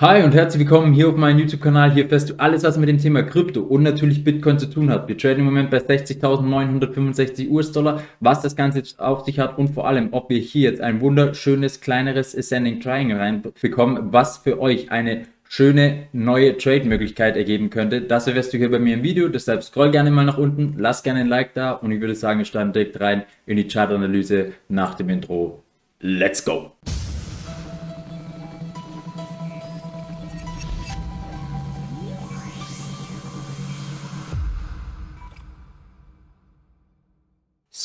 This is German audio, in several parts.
Hi und herzlich willkommen hier auf meinem YouTube-Kanal. Hier fährst du alles, was mit dem Thema Krypto und natürlich Bitcoin zu tun hat. Wir traden im Moment bei 60.965 US-Dollar, was das Ganze jetzt auf sich hat und vor allem, ob wir hier jetzt ein wunderschönes, kleineres Ascending Triangle reinbekommen, was für euch eine schöne neue Trade-Möglichkeit ergeben könnte. Das wirst du hier bei mir im Video, deshalb scroll gerne mal nach unten, lass gerne ein Like da und ich würde sagen, wir starten direkt rein in die Chartanalyse nach dem Intro. Let's go!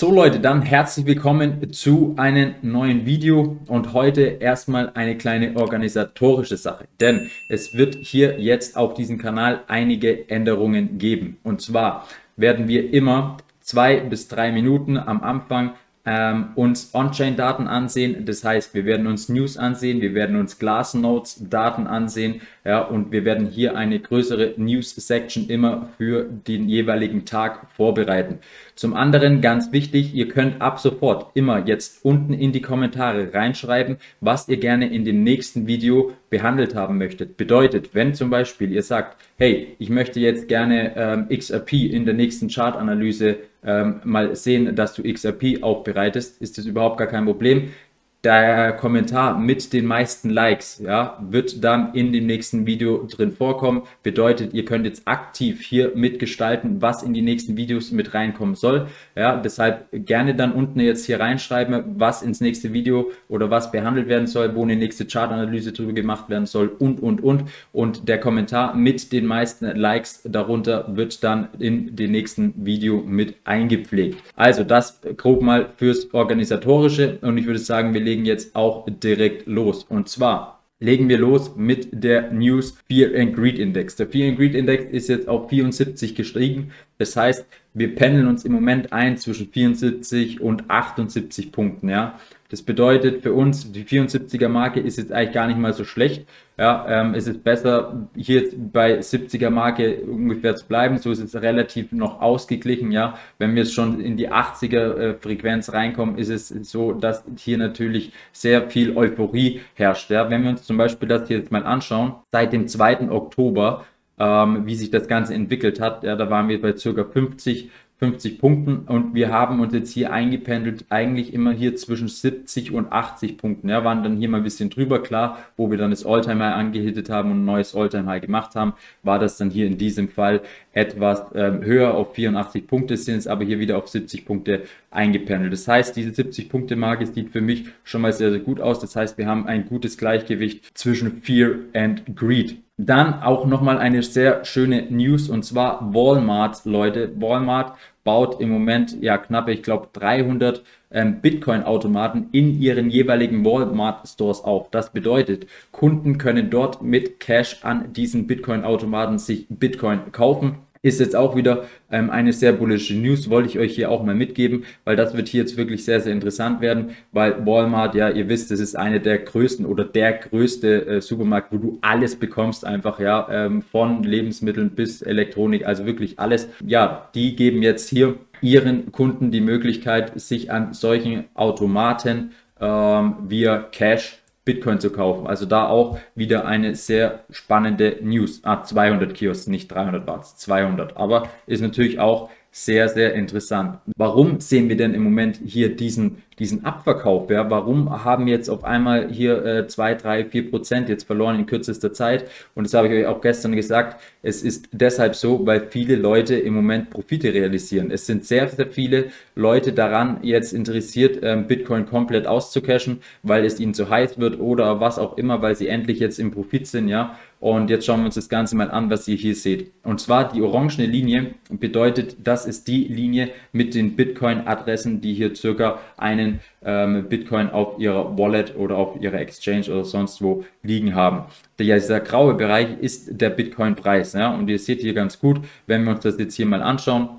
So Leute, dann herzlich willkommen zu einem neuen Video und heute erstmal eine kleine organisatorische Sache, denn es wird hier jetzt auf diesem Kanal einige Änderungen geben. Und zwar werden wir immer zwei bis drei Minuten am Anfang ähm, uns On-Chain-Daten ansehen. Das heißt, wir werden uns News ansehen, wir werden uns Glassnodes-Daten ansehen ja, und wir werden hier eine größere News-Section immer für den jeweiligen Tag vorbereiten. Zum anderen ganz wichtig, ihr könnt ab sofort immer jetzt unten in die Kommentare reinschreiben, was ihr gerne in dem nächsten Video behandelt haben möchtet. Bedeutet, wenn zum Beispiel ihr sagt, hey, ich möchte jetzt gerne ähm, XRP in der nächsten Chartanalyse ähm, mal sehen, dass du XRP aufbereitest, ist das überhaupt gar kein Problem der Kommentar mit den meisten Likes, ja, wird dann in dem nächsten Video drin vorkommen. Bedeutet, ihr könnt jetzt aktiv hier mitgestalten, was in die nächsten Videos mit reinkommen soll. Ja, deshalb gerne dann unten jetzt hier reinschreiben, was ins nächste Video oder was behandelt werden soll, wo eine nächste Chartanalyse drüber gemacht werden soll und, und, und. Und der Kommentar mit den meisten Likes darunter wird dann in den nächsten Video mit eingepflegt. Also das grob mal fürs Organisatorische und ich würde sagen, wir legen legen jetzt auch direkt los. Und zwar legen wir los mit der News Fear and Greed Index. Der Fear and Greed Index ist jetzt auf 74 gestiegen. Das heißt, wir pendeln uns im Moment ein zwischen 74 und 78 Punkten. Ja, das bedeutet für uns, die 74er Marke ist jetzt eigentlich gar nicht mal so schlecht. Ja, ähm, es ist besser, hier bei 70er Marke ungefähr zu bleiben. So ist es relativ noch ausgeglichen. Ja, wenn wir jetzt schon in die 80er äh, Frequenz reinkommen, ist es so, dass hier natürlich sehr viel Euphorie herrscht. Ja, wenn wir uns zum Beispiel das hier jetzt mal anschauen, seit dem 2. Oktober ähm, wie sich das Ganze entwickelt hat. Ja, da waren wir bei circa 50 50 Punkten und wir haben uns jetzt hier eingependelt, eigentlich immer hier zwischen 70 und 80 Punkten. Ja, waren dann hier mal ein bisschen drüber, klar, wo wir dann das Alltime High angehittet haben und ein neues Alltime High gemacht haben, war das dann hier in diesem Fall etwas ähm, höher auf 84 Punkte, sind es aber hier wieder auf 70 Punkte eingependelt. Das heißt, diese 70 Punkte Marke sieht für mich schon mal sehr, sehr gut aus. Das heißt, wir haben ein gutes Gleichgewicht zwischen Fear and Greed. Dann auch nochmal eine sehr schöne News und zwar Walmart, Leute. Walmart baut im Moment ja knapp, ich glaube, 300 ähm, Bitcoin-Automaten in ihren jeweiligen Walmart-Stores auf. Das bedeutet, Kunden können dort mit Cash an diesen Bitcoin-Automaten sich Bitcoin kaufen ist jetzt auch wieder ähm, eine sehr bullische News, wollte ich euch hier auch mal mitgeben, weil das wird hier jetzt wirklich sehr, sehr interessant werden, weil Walmart, ja, ihr wisst, das ist eine der größten oder der größte äh, Supermarkt, wo du alles bekommst, einfach, ja, ähm, von Lebensmitteln bis Elektronik, also wirklich alles. Ja, die geben jetzt hier ihren Kunden die Möglichkeit, sich an solchen Automaten ähm, via Cash Bitcoin zu kaufen. Also da auch wieder eine sehr spannende News. Ah, 200 Kiosks, nicht 300 Watt, 200. Aber ist natürlich auch sehr, sehr interessant. Warum sehen wir denn im Moment hier diesen, diesen Abverkauf? Ja? Warum haben jetzt auf einmal hier äh, 2, 3, 4 Prozent jetzt verloren in kürzester Zeit? Und das habe ich euch auch gestern gesagt. Es ist deshalb so, weil viele Leute im Moment Profite realisieren. Es sind sehr, sehr viele Leute daran jetzt interessiert, ähm, Bitcoin komplett auszucashen, weil es ihnen zu heiß wird oder was auch immer, weil sie endlich jetzt im Profit sind, ja. Und jetzt schauen wir uns das Ganze mal an, was ihr hier seht. Und zwar die orangene Linie bedeutet, das ist die Linie mit den Bitcoin-Adressen, die hier circa einen ähm, Bitcoin auf ihrer Wallet oder auf ihrer Exchange oder sonst wo liegen haben. Dieser graue Bereich ist der Bitcoin-Preis. Ja? Und ihr seht hier ganz gut, wenn wir uns das jetzt hier mal anschauen,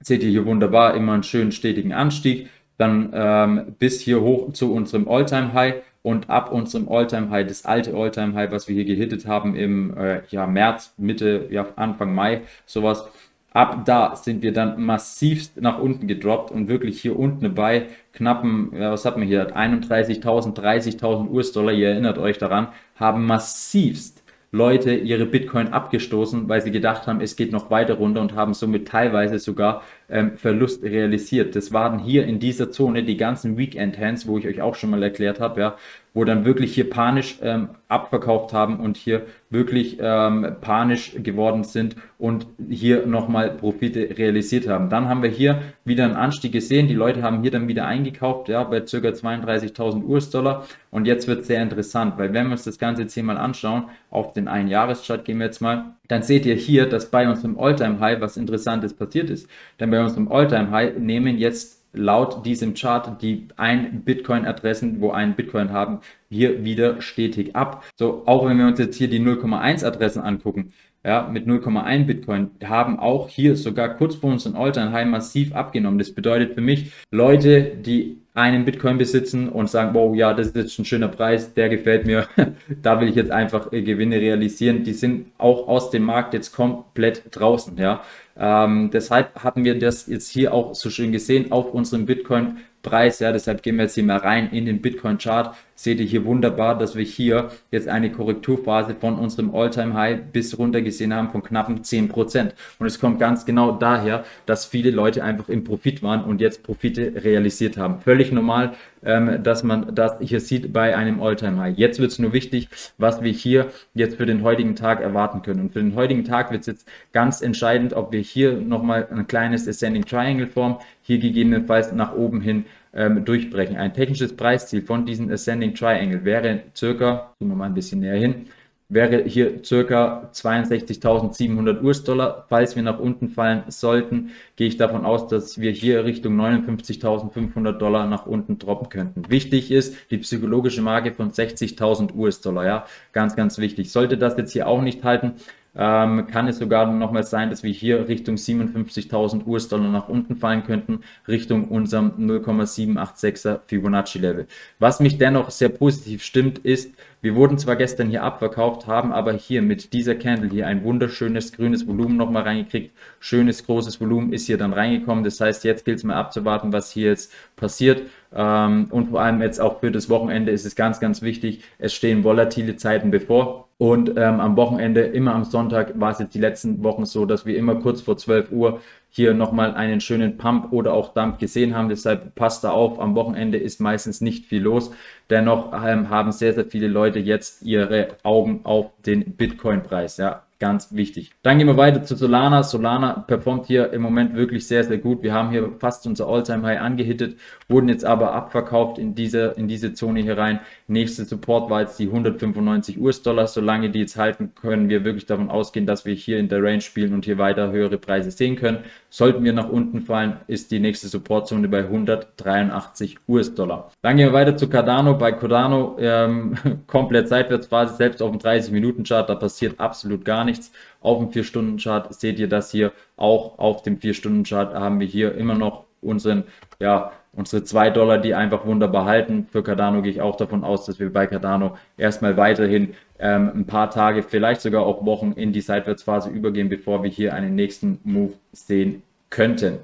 seht ihr hier wunderbar immer einen schönen stetigen Anstieg, dann ähm, bis hier hoch zu unserem All-Time-High und ab unserem All-Time-High, das alte All-Time-High, was wir hier gehittet haben im äh, ja, März, Mitte, ja, Anfang Mai, sowas, ab da sind wir dann massivst nach unten gedroppt und wirklich hier unten bei knappen, ja, was hat man hier, 31.000, 30.000 US-Dollar, ihr erinnert euch daran, haben massivst Leute ihre Bitcoin abgestoßen, weil sie gedacht haben, es geht noch weiter runter und haben somit teilweise sogar ähm, Verlust realisiert. Das waren hier in dieser Zone die ganzen Weekend Hands, wo ich euch auch schon mal erklärt habe, ja, wo dann wirklich hier panisch ähm, abverkauft haben und hier wirklich ähm, panisch geworden sind und hier nochmal Profite realisiert haben. Dann haben wir hier wieder einen Anstieg gesehen. Die Leute haben hier dann wieder eingekauft, ja, bei ca. 32.000 US-Dollar. Und jetzt wird sehr interessant, weil wenn wir uns das Ganze jetzt hier mal anschauen, auf den einen Jahreschart gehen wir jetzt mal, dann seht ihr hier, dass bei unserem Alltime High was Interessantes passiert ist. Denn bei unserem Alltime High nehmen jetzt laut diesem Chart die ein Bitcoin-Adressen, wo ein Bitcoin haben, hier wieder stetig ab. So, auch wenn wir uns jetzt hier die 0,1 Adressen angucken, ja, mit 0,1 Bitcoin haben auch hier sogar kurz vor uns ein All-Time-High massiv abgenommen. Das bedeutet für mich, Leute, die einen Bitcoin besitzen und sagen, wow, ja, das ist jetzt ein schöner Preis, der gefällt mir, da will ich jetzt einfach äh, Gewinne realisieren, die sind auch aus dem Markt jetzt komplett draußen, ja. Ähm, deshalb hatten wir das jetzt hier auch so schön gesehen auf unserem Bitcoin Preis. Ja, deshalb gehen wir jetzt hier mal rein in den Bitcoin Chart. Seht ihr hier wunderbar, dass wir hier jetzt eine Korrekturphase von unserem All-Time High bis runter gesehen haben von knappen 10%. Und es kommt ganz genau daher, dass viele Leute einfach im Profit waren und jetzt Profite realisiert haben. Völlig normal, ähm, dass man das hier sieht bei einem All-Time High. Jetzt wird es nur wichtig, was wir hier jetzt für den heutigen Tag erwarten können. Und für den heutigen Tag wird es jetzt ganz entscheidend, ob wir hier nochmal ein kleines Ascending Triangle formen, hier gegebenenfalls nach oben hin ähm, durchbrechen. Ein technisches Preisziel von diesem Ascending Triangle wäre circa, tun wir mal ein bisschen näher hin, wäre hier circa 62.700 US-Dollar. Falls wir nach unten fallen sollten, gehe ich davon aus, dass wir hier Richtung 59.500 Dollar nach unten droppen könnten. Wichtig ist die psychologische Marke von 60.000 US-Dollar, ja, ganz, ganz wichtig. Sollte das jetzt hier auch nicht halten, ähm, kann es sogar nochmal sein, dass wir hier Richtung 57.000 US-Dollar nach unten fallen könnten, Richtung unserem 0,786er Fibonacci-Level. Was mich dennoch sehr positiv stimmt, ist, wir wurden zwar gestern hier abverkauft, haben aber hier mit dieser Candle hier ein wunderschönes grünes Volumen nochmal reingekriegt. Schönes großes Volumen ist hier dann reingekommen. Das heißt, jetzt gilt es mal abzuwarten, was hier jetzt passiert. Ähm, und vor allem jetzt auch für das Wochenende ist es ganz, ganz wichtig. Es stehen volatile Zeiten bevor. Und ähm, am Wochenende, immer am Sonntag, war es jetzt die letzten Wochen so, dass wir immer kurz vor 12 Uhr hier nochmal einen schönen Pump oder auch Dump gesehen haben. Deshalb passt da auf, am Wochenende ist meistens nicht viel los. Dennoch ähm, haben sehr, sehr viele Leute jetzt ihre Augen auf den Bitcoin-Preis. Ja, ganz wichtig. Dann gehen wir weiter zu Solana. Solana performt hier im Moment wirklich sehr, sehr gut. Wir haben hier fast unser All-Time-High angehittet, wurden jetzt aber abverkauft in diese, in diese Zone hier rein. Nächste Support war jetzt die 195 US-Dollar. Solange die jetzt halten, können wir wirklich davon ausgehen, dass wir hier in der Range spielen und hier weiter höhere Preise sehen können. Sollten wir nach unten fallen, ist die nächste Supportzone bei 183 US-Dollar. Dann gehen wir weiter zu Cardano. Bei Cardano ähm, komplett Seitwärtsphase, selbst auf dem 30-Minuten-Chart, da passiert absolut gar nichts nichts. Auf dem 4-Stunden-Chart seht ihr das hier. Auch auf dem 4-Stunden-Chart haben wir hier immer noch unseren, ja, unsere 2 Dollar, die einfach wunderbar halten. Für Cardano gehe ich auch davon aus, dass wir bei Cardano erstmal weiterhin ähm, ein paar Tage, vielleicht sogar auch Wochen in die Seitwärtsphase übergehen, bevor wir hier einen nächsten Move sehen könnten.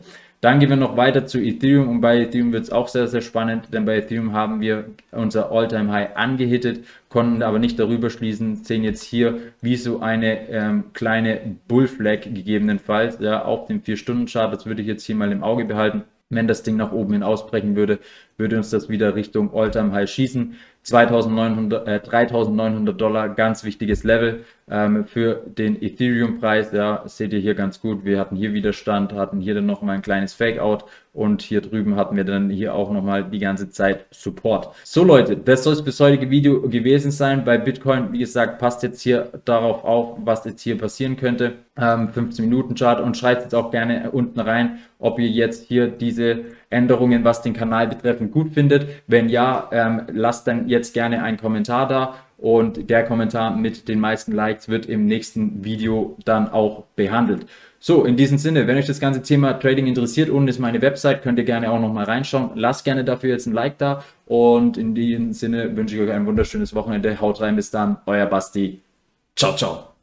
Dann gehen wir noch weiter zu Ethereum und bei Ethereum wird es auch sehr, sehr spannend, denn bei Ethereum haben wir unser All-Time High angehittet, konnten aber nicht darüber schließen, sehen jetzt hier wie so eine ähm, kleine Bullflag gegebenenfalls ja, auf dem 4-Stunden-Chart. Das würde ich jetzt hier mal im Auge behalten. Wenn das Ding nach oben hin ausbrechen würde, würde uns das wieder Richtung All-Time High schießen. 2900, äh, 3900 Dollar, ganz wichtiges Level ähm, für den Ethereum-Preis. Ja, seht ihr hier ganz gut. Wir hatten hier Widerstand, hatten hier dann nochmal ein kleines Fake-Out und hier drüben hatten wir dann hier auch nochmal die ganze Zeit Support. So Leute, das soll es fürs heutige Video gewesen sein. Bei Bitcoin, wie gesagt, passt jetzt hier darauf auf, was jetzt hier passieren könnte. Ähm, 15 Minuten Chart und schreibt jetzt auch gerne unten rein, ob ihr jetzt hier diese Änderungen, was den Kanal betreffend, gut findet. Wenn ja, ähm, lasst dann jetzt gerne einen Kommentar da und der Kommentar mit den meisten Likes wird im nächsten Video dann auch behandelt. So, in diesem Sinne, wenn euch das ganze Thema Trading interessiert, unten ist meine Website, könnt ihr gerne auch nochmal reinschauen. Lasst gerne dafür jetzt ein Like da und in diesem Sinne wünsche ich euch ein wunderschönes Wochenende. Haut rein, bis dann, euer Basti. Ciao, ciao.